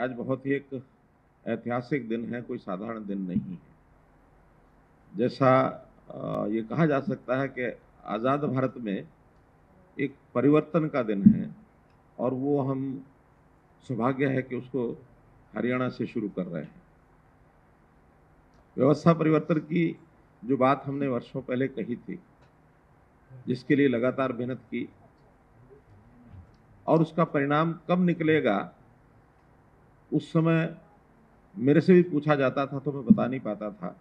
आज बहुत ही एक ऐतिहासिक दिन है, कोई साधारण दिन नहीं है। जैसा ये कहा जा सकता है कि आज़ाद भारत में एक परिवर्तन का दिन है और वो हम सौभाग्य है कि उसको हरियाणा से शुरू कर रहे हैं। व्यवस्था परिवर्तन की जो बात हमने वर्षों पहले कही थी, जिसके लिए लगातार मेहनत की, और उसका परिणाम कब निकलेगा उस समय मेरे से भी पूछा जाता था तो मैं बता नहीं पाता था।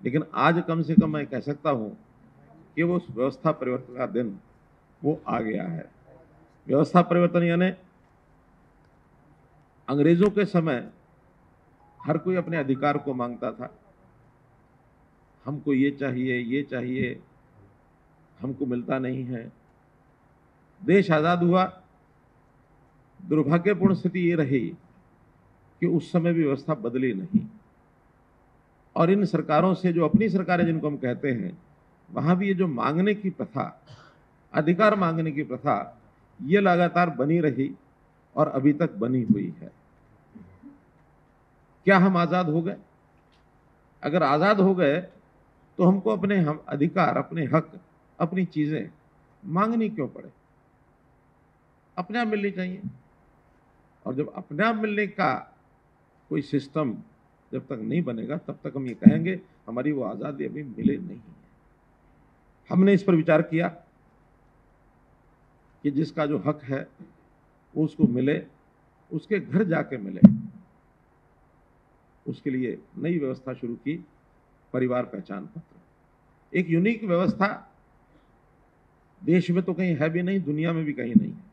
लेकिन आज कम से कम मैं कह सकता हूँ कि वो व्यवस्था परिवर्तन का दिन वो आ गया है। व्यवस्था परिवर्तन यानी अंग्रेज़ों के समय हर कोई अपने अधिकार को माँगता था। हमको ये चाहिए ये चाहिए, हमको मिलता नहीं है। देश आज़ाद हुआ, दुर्भाग्यपूर्ण स्थिति ये रही कि उस समय व्यवस्था बदली नहीं। और इन सरकारों से जो अपनी सरकारें जिनको हम कहते हैं, वहाँ भी ये जो मांगने की प्रथा, अधिकार मांगने की प्रथा, ये लगातार बनी रही और अभी तक बनी हुई है। क्या हम आज़ाद हो गए? अगर आज़ाद हो गए तो हमको अपने हम अधिकार, अपने हक, अपनी चीज़ें मांगनी क्यों पड़े? अपने आप मिलनी चाहिए। और जब अपने आप मिलने का कोई सिस्टम जब तक नहीं बनेगा, तब तक हम ये कहेंगे, हमारी वो आज़ादी अभी मिले नहीं है। हमने इस पर विचार किया कि जिसका जो हक है, वो उसको मिले, उसके घर जाके मिले। उसके लिए नई व्यवस्था शुरू की, परिवार पहचान पत्र। एक यूनिक व्यवस्था, देश में तो कहीं है भी नहीं, दुनिया में भी कहीं नहीं है।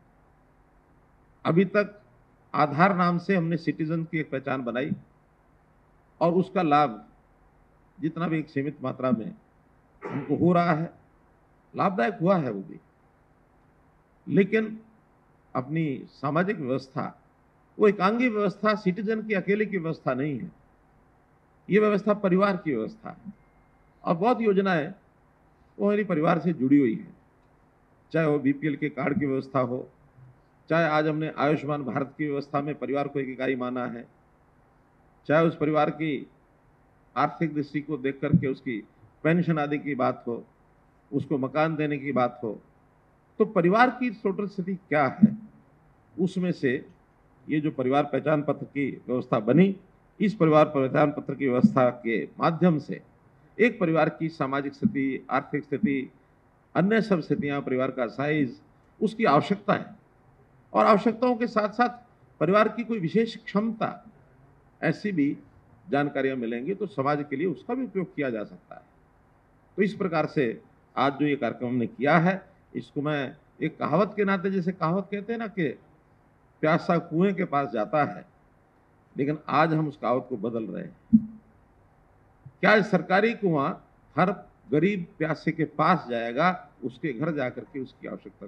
अभी तक आधार नाम से हमने सिटीजन की एक पहचान बनाई और उसका लाभ जितना भी एक सीमित मात्रा में हमको हो रहा है, लाभदायक हुआ है वो भी। लेकिन अपनी सामाजिक व्यवस्था, वो एकांगी व्यवस्था सिटीजन की अकेले की व्यवस्था नहीं है। ये व्यवस्था परिवार की व्यवस्था है और बहुत योजनाएँ वो मेरी परिवार से जुड़ी हुई है। चाहे वो बीपीएल के कार्ड की व्यवस्था हो चाहे आज हमने आयुष्मान भारत की व्यवस्था में परिवार को एक इकाई माना है, चाहे उस परिवार की आर्थिक दृष्टि को देख करके उसकी पेंशन आदि की बात हो, उसको मकान देने की बात हो तो परिवार की टोटल स्थिति क्या है? उसमें से ये जो परिवार पहचान पत्र की व्यवस्था बनी, इस परिवार पहचान पत्र की व्यवस्था के माध्यम से एक परिवार की सामाजिक स्थिति, आर्थिक स्थिति, अन्य सब स्थितियाँ, परिवार का साइज़ उसकी आवश्यकता है। और आवश्यकताओं के साथ साथ परिवार की कोई विशेष क्षमता ऐसी भी जानकारियाँ मिलेंगी तो समाज के लिए उसका भी उपयोग किया जा सकता है। तो इस प्रकार से आज जो ये कार्यक्रम हमने किया है, इसको मैं एक कहावत के नाते जैसे कहावत कहते हैं ना कि प्यासा कुएँ के पास जाता है, लेकिन आज हम उस कहावत को बदल रहे हैं। क्या सरकारी कुआँ हर गरीब प्यासे के पास जाएगा, उसके घर जाकर के उसकी आवश्यकता